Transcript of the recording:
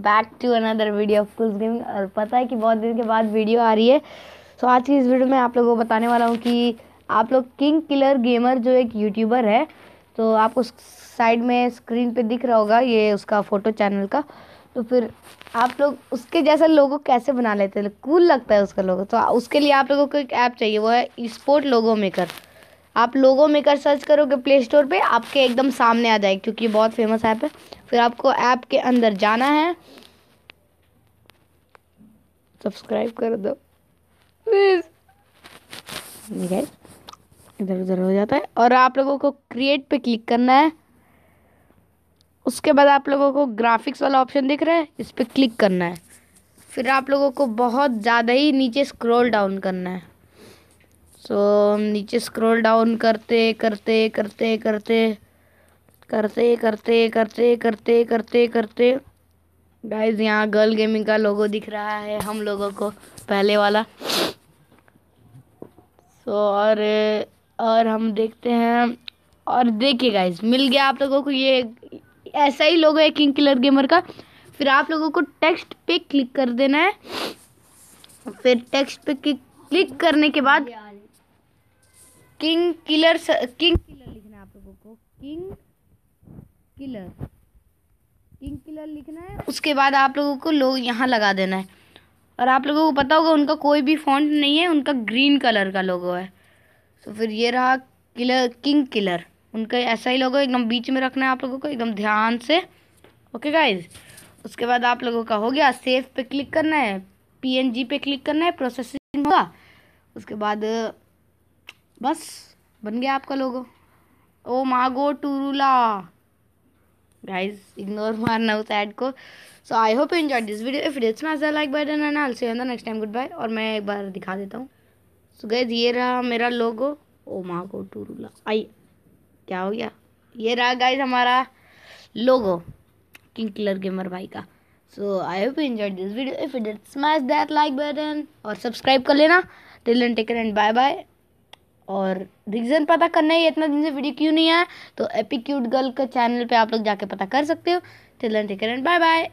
Back to another video of कुल्स gaming और पता है कि बहुत दिन के बाद वीडियो आ रही है। तो आज की इस वीडियो में आप लोगों को बताने वाला हूँ कि आप लोग किंग किलर गेमर जो एक यूट्यूबर है तो आपको साइड में स्क्रीन पे दिख रहा होगा ये उसका फ़ोटो चैनल का। तो फिर आप लोग उसके जैसा लोगो कैसे बना लेते हैं? कूल लगता है उसका लोगो तो उसके लिए आप लोगों को एक ऐप चाहिए, वो है स्पोर्ट लोगो मेकर आप लोगो मेकर सर्च करोगे प्ले स्टोर पे, आपके एकदम सामने आ जाएगी, क्योंकि ये बहुत फ़ेमस ऐप है। फिर आपको ऐप के अंदर जाना है। सब्सक्राइब कर दो। प्लीज़ इधर उधर हो जाता है। और आप लोगों को क्रिएट पे क्लिक करना है। उसके बाद आप लोगों को ग्राफिक्स वाला ऑप्शन दिख रहा है, इस पर क्लिक करना है। फिर आप लोगों को बहुत ज़्यादा ही नीचे स्क्रॉल डाउन करना है। सो so, नीचे स्क्रॉल डाउन करते करते करते करते करते करते करते करते करते करते। गाइज़ यहाँ गर्ल गेमिंग का लोगो दिख रहा है हम लोगों को पहले वाला। सो और और हम देखते हैं और देखिए गाइज़ मिल गया आप लोगों को ये ऐसा ही लोगो है किंग किलर गेमर का। फिर आप लोगों को टेक्स्ट पे क्लिक कर देना है। फिर टेक्स्ट पे क्लिक करने के बाद किंग किलर किंग किलर लिखना है आप लोगों को। King killer. किंग किलर लिखना है, उसके बाद आप लोगों को लोग यहाँ लगा देना है। और आप लोगों को पता होगा, उनका कोई भी फॉन्ट नहीं है, उनका ग्रीन कलर का लोगो है। तो फिर ये रहा किलर किंग किलर उनका ऐसा ही लोगो एकदम बीच में रखना है आप लोगों को, एकदम ध्यान से। ओके गाइज़ उसके बाद आप लोगों का हो गया सेव पे क्लिक करना है। पीएनजी पे क्लिक करना है प्रोसेसिंग होगा। उसके बाद बस, बन गया आपका लोगो ओ मागो टूरूला. Guys ignore my now sad को. So I hope you enjoyed this video. If it did smash the like button and I'll see you in the next और मैं एक बार दिखा देता हूँ. सो गाइज़ ये रहा मेरा लोगो ओ माँ को टूरूला. आई क्या हो गया? ये रहा गाइज़ हमारा लोगो किंग किलर गेमर भाई का. So I hope you this video if it it's smash that like button और सब्सक्राइब कर लेना. Till and take care and bye bye और रीज़न पता करना है इतना दिन से वीडियो क्यों नहीं आया? तो एपिक्यूट गर्ल के चैनल पे आप लोग जाके पता कर सकते हो। Till and take bye bye